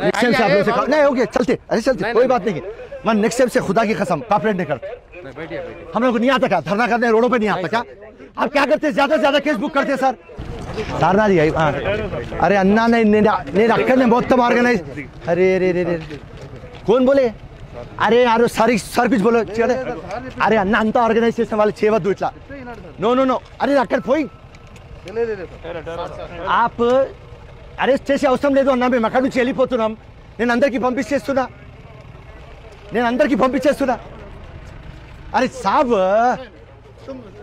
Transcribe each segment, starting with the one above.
Next time से आप से नहीं ओके चलते अरे चलते कोई बात नहीं मैं नेक्स्ट टाइम से खुदा की कसम नहीं करते हम लोग नहीं आता क्या? धरना करने रोडों पे नहीं आता क्या? आप क्या करते ज़्यादा से ज़्यादा केस बुक करते सर सारना जी हाँ। अरे अन्ना ने नहीं ने बहुत तब ऑर्गेनाइज अरे अरे अरे अरे कौन बोले? अरे यार सारी सर कुछ बोलो। चले अरे। अन्ना अंत ऑर्गेनाइजेशन वाले छह बार दूसरा। नो नो नो अरे रखकर फोई आप అరెస్ట్ చేసే అవసరం లేదు అన్న మేము అక్కడి నుంచి వెళ్ళిపోతున్నాం నేను అందరికీ పంపించేస్తున్నా నేను అందరికీ పంపించేస్తున్నా अरे साहब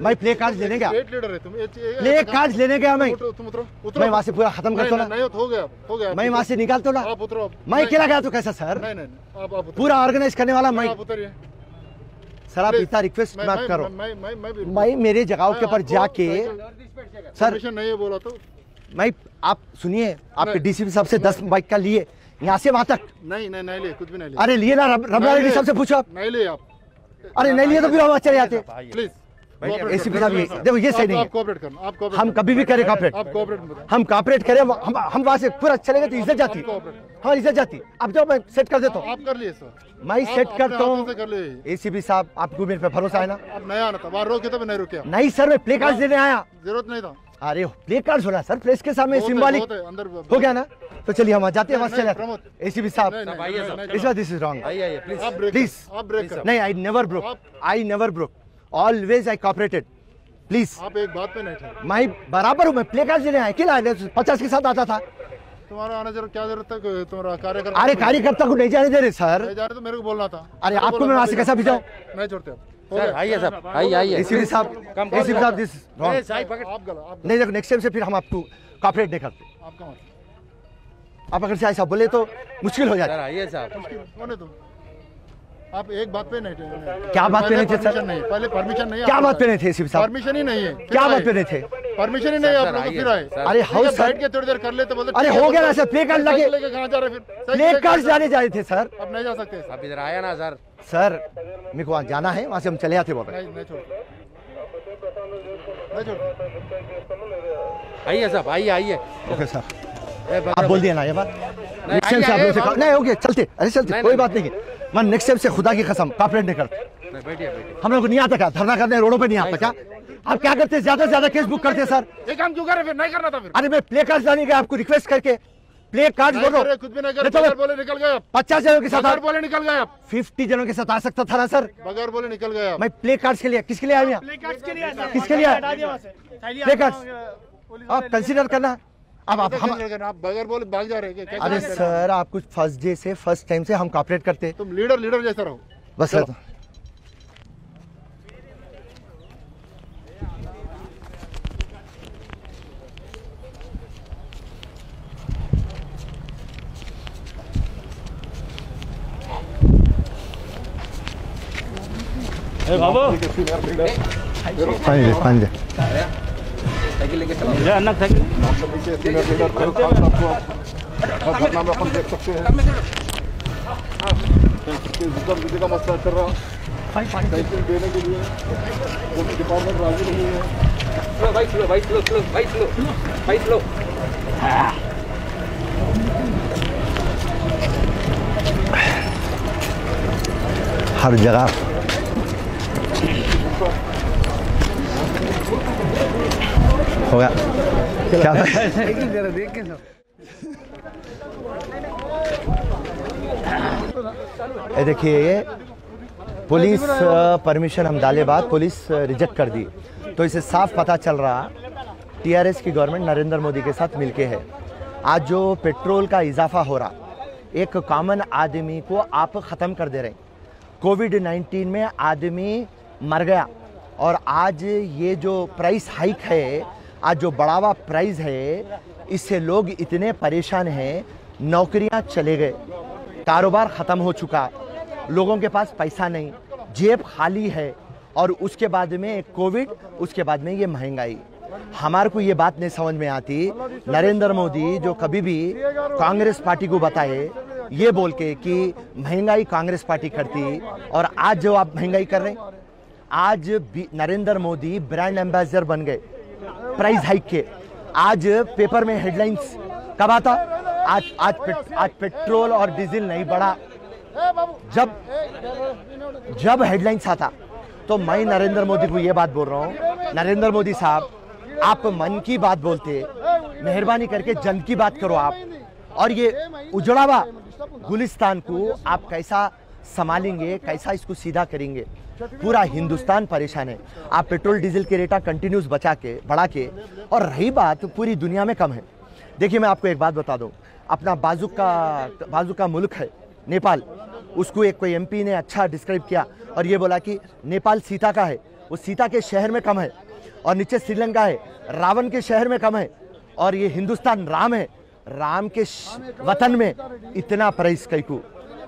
मैं प्ले कार्ड लेने गया स्टेट लीडर है तुम ये- ये- प्ले कार्ड लेने गया मैं उठो, तुम उतरो उतरो मैं वहां से पूरा खत्म नहीं, करता नहीं, ना नहीं, हो गया हो गया मैं वहां से निकालता ना आप उतरो आप। मैं नहीं, अकेला गया तो कैसा सर नहीं नहीं नहीं, आप आप उतरो पूरा ऑर्गेनाइज करने वाला मैं आप उतरिए सर आप Please, इतना रिक्वेस्ट मैं मत मैं- करो मैं मैं मैं भी मैं मेरे जगहों के ऊपर आपको जाके साइकिल- सर परमिशन नहीं है बोला तो मैं आप सुनिए आपके नहीं। डीसीपी साहब से दस बाइक का लिए। यहाँ से वहाँ तक। नहीं नहीं नहीं ले कुछ भी नहीं ले अरे लिए ना रब- रमला नहीं रेड्डी ले। साहब से पूछो आप। नहीं ले आप। अरे नहीं लिए तो फिर हम चले जाते। प्लीज़ एसीपी साहब ये देखो ये सही नहीं आप है। कोऑपरेट करना आप cooperate हम कभी भी करें कॉपरेट आप कोऑपरेट हम कॉपरेट करें हम हम वहाँ से पूरा चले गए तो इज़्ज़त जाती। आप हाँ इज़्ज़त जाती। अब जाओ मैं सेट कर देता हूँ। आप कर लिए सर मैं सेट करता हाथों से कर हूँ एसीपी साहब आपको मेरे पे भरोसा है ना? अब नया आना था वहाँ रोके तो मैं नहीं रुके। नहीं सर मैं प्ले कार्ड देने आया। ज़रूरत नहीं था। अरे प्ले कार्ड होना सर प्लेस के सामने सिंबॉलिक है, गया ना? तो चलिए हम जाते हैं वहाँ से नहीं, प्रमोद। साहब। इस बार दिस इज़ रॉन्ग कर नहीं I never broke I never broke always I cooperated please आप एक बात पे नहीं थे। मैं बराबर हूँ मैं प्ले कार्ड लेने आया। अकेला पचास के साथ आता था। तुम्हारा आना ज़रूर क्या ज़रूरत है तुम्हारा कार्यकर्ता अरे कार्यकर्ता को नहीं जाने दे रहे सर नहीं जा रहे तो मेरे को बोलना था। अरे आपको मैं वहाँ से कैसा भिजाऊं? नहीं छोड़ते हो। सर आइए साहब आइए आइए एसीपी साहब एसीपी साहब दिस रॉन्ग आप गलत। आप नहीं देखो नेक्स्ट टाइम से फिर हम आपको कॉपरेट नहीं करते। आप अगर से ऐसा बोले तो मुश्किल हो सर जाता आइए साहब। दो। आप एक बात पे नहीं थे। क्या बात पे नहीं थे, सर? नहीं पहले परमिशन नहीं क्या बात पे नहीं थे एसीपी साहब? परमिशन ही नहीं है। क्या बात पे नहीं थे? परमिशन ही नहीं आप लोग तो फिर आए। अरे हाउस है, बैठ के थोड़ी देर कर ले तो बोलते अरे हो गया ना बोलते, सर, play card लगे। लेके कहाँ जा रहे फिर? प्ले लेके कार्ड जाने जा रहे थे सर? अब नहीं जा सकते। आप इधर आया ना सर सर मेरे को वहाँ जाना है वहाँ से हम चले आते बोल रहे नहीं नहीं छोड़ते नहीं छोड़ते आइए साहब आइए आइए। Okay sir. आप बोल दिया ना ये बात। नेक्स्ट टाइम से आप लोग से नहीं गया चलते। अरे चलते नहीं, कोई बात नहीं। मैं नेक्स्ट टाइम से खुदा की कसम कॉपरेट नहीं करता नहीं, बैठिए बैठिए। हम लोग को नहीं आता क्या? धरना करने रोडों पे नहीं आता क्या? आप क्या करते ज़्यादा से ज़्यादा केस बुक करते सर। ये काम क्यों करे फिर? नहीं करना था फिर। अरे मैं प्ले कार्ड लाने गया आपको रिक्वेस्ट करके प्ले कार्ड बोलो। कुछ भी नहीं करे बगैर बोले निकल गए पचास जनों के साथ बोले निकल गए आप। फिफ्टी जनों के साथ आ सकता था ना सर? बगैर बोले निकल गए मैं प्ले कार्ड के लिए किसके लिए आया यहाँ? किसके लिए प्ले कार्ड आप कंसिडर करना। अब आप हम आप बगैर बोले भाग जा रहे हैं अरे सर आप कुछ फ़र्स्ट डे से फ़र्स्ट टाइम से हम कॉपरेट करते। तुम लीडर लीडर जैसा रहो। बस सर पानी दे पानी दे साइकिल लेके चलो सीनियर लीडर फिर को मसला चल रहा साइकिल देने के लिए डिपार्टमेंट राज़ी नहीं है हर जगह। हो गया। क्या ये देखिए, ये पुलिस परमिशन हम डाले बाद पुलिस रिजेक्ट कर दी। तो इसे साफ़ पता चल रहा टीआरएस की गवर्नमेंट नरेंद्र मोदी के साथ मिलके है। आज जो पेट्रोल का इजाफा हो रहा, एक कॉमन आदमी को आप ख़त्म कर दे रहे कोविड 19 में आदमी मर गया। और आज ये जो प्राइस हाइक है, आज जो बढ़ावा प्राइस है, इससे लोग इतने परेशान हैं, नौकरियाँ चले गए। कारोबार ख़त्म हो चुका। लोगों के पास पैसा नहीं। जेब खाली है। और उसके बाद में कोविड उसके बाद में ये महँगाई। हमारे को ये बात नहीं समझ में आती। नरेंद्र मोदी जो कभी भी कांग्रेस पार्टी को बताए, ये बोल के कि महँगाई कांग्रेस पार्टी करती। और आज जो आप महँगाई कर रहे हैं आज नरेंद्र मोदी ब्रांड एम्बेसडर बन गए। प्राइस हाइक के। आज पेपर में हेडलाइंस कब आता? आज आज पेट, आज पेट्रोल और डीजल नहीं बढ़ा। जब जब हेडलाइंस आता। तो मैं नरेंद्र मोदी को ये बात बोल रहा हूँ। नरेंद्र मोदी साहब आप मन की बात बोलते मेहरबानी करके जन की बात करो आप। और ये उजड़ावा गुलिस्तान को आप कैसा संभालेंगे कैसा इसको सीधा करेंगे? पूरा हिंदुस्तान परेशान है। आप पेट्रोल, डीजल के रेटा कंटिन्यूस बचा के, बढ़ा के, और रही बात, पूरी दुनिया में कम है। देखिए, मैं आपको एक बात बता दूँ। अपना बाजू का बाजू का मुल्क है नेपाल। उसको एक कोई एमपी ने अच्छा डिस्क्राइब किया और ये बोला कि नेपाल सीता का है। वो सीता के शहर में कम है और नीचे श्रीलंका है। रावण के शहर में कम है और ये हिंदुस्तान राम है। राम के वतन में इतना प्राइस कैकू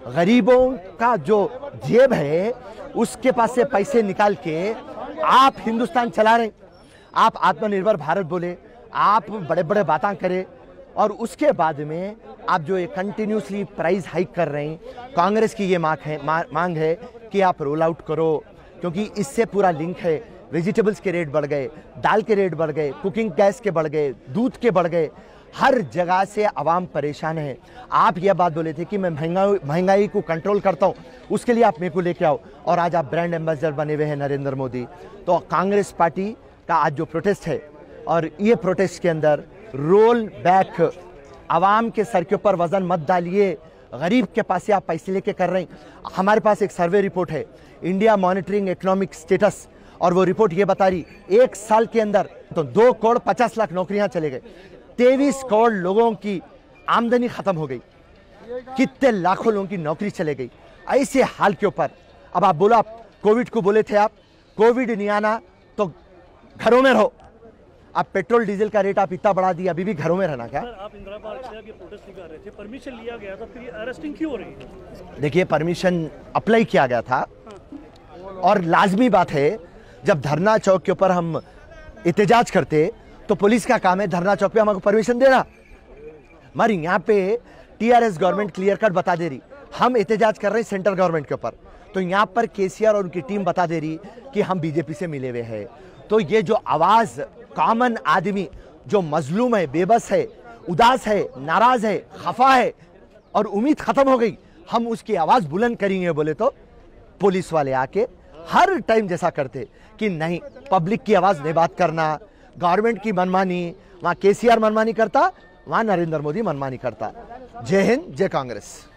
गरीबों का जो जेब है, उसके पास से पैसे निकाल के आप हिंदुस्तान चला रहे आप आत्मनिर्भर भारत बोले, आप बड़े बड़े बातें करें और उसके बाद में आप जो ये कंटिन्यूसली प्राइस हाइक कर रहे हैं, कांग्रेस की ये मांग है मांग है कि आप रोल आउट करो, क्योंकि इससे पूरा लिंक है। वेजिटेबल्स के रेट बढ़ गए, दाल के रेट बढ़ गए कुकिंग गैस के बढ़ गए, दूध के बढ़ गए। हर जगह से आवाम परेशान है। आप यह बात बोले थे कि मैं महँगाई महँगाई को कंट्रोल करता हूँ, उसके लिए आप मेरे को लेके आओ। और आज आप ब्रांड एम्बेसडर बने हुए हैं नरेंद्र मोदी। तो कांग्रेस पार्टी का आज जो प्रोटेस्ट है, और ये प्रोटेस्ट के अंदर रोल बैक आवाम के सर के ऊपर वज़न मत डालिए। गरीब के पास से आप पैसे लेके कर रहे हैं। हमारे पास एक सर्वे रिपोर्ट है इंडिया मॉनिटरिंग इकोनॉमिक स्टेटस और वो रिपोर्ट ये बता रही, एक साल के अंदर तो दो करोड़ पचास लाख नौकरियाँ चले गए। तेईस करोड़ लोगों की आमदनी खत्म हो गई। कितने लाखों लोगों की नौकरी चले गई। ऐसे हाल के ऊपर अब आप बोलो आप कोविड को बोले थे आप कोविड नहीं आना तो घरों में रहो। अब पेट्रोल डीजल का रेट आप इतना बढ़ा दिया अभी भी घरों में रहना क्या? आप इंदिरा पार्क से अब प्रोटेस्ट नहीं कर रहे थे परमिशन लिया गया था फिर अरेस्टिंग क्यों हो रही है? देखिए परमिशन अप्लाई किया गया था। और लाजमी बात है जब धरना चौक के ऊपर हम एहतजाज करते तो पुलिस का काम है धरना चौक पे हमको परमिशन देना मगर यहाँ पे टीआरएस गवर्नमेंट क्लियर कट बता दे रही। हम एहतजाज कर रहे हैं सेंट्रल गवर्नमेंट के ऊपर। तो यहाँ पर केसीआर और उनकी टीम बता दे रही कि हम बीजेपी से मिले हुए हैं। तो ये जो आवाज़ कॉमन आदमी, जो मजलूम है, बेबस है, उदास है, नाराज़ है, खफा है, और उम्मीद खत्म हो गई, हम उसकी आवाज़ बुलंद करेंगे बोले तो पुलिस वाले आके हर टाइम जैसा करते कि नहीं पब्लिक की आवाज़ नहीं बात करना गवर्नमेंट की मनमानी, वहाँ केसीआर मनमानी करता, वहाँ नरेंद्र मोदी मनमानी करता। जय हिंद, जय कांग्रेस।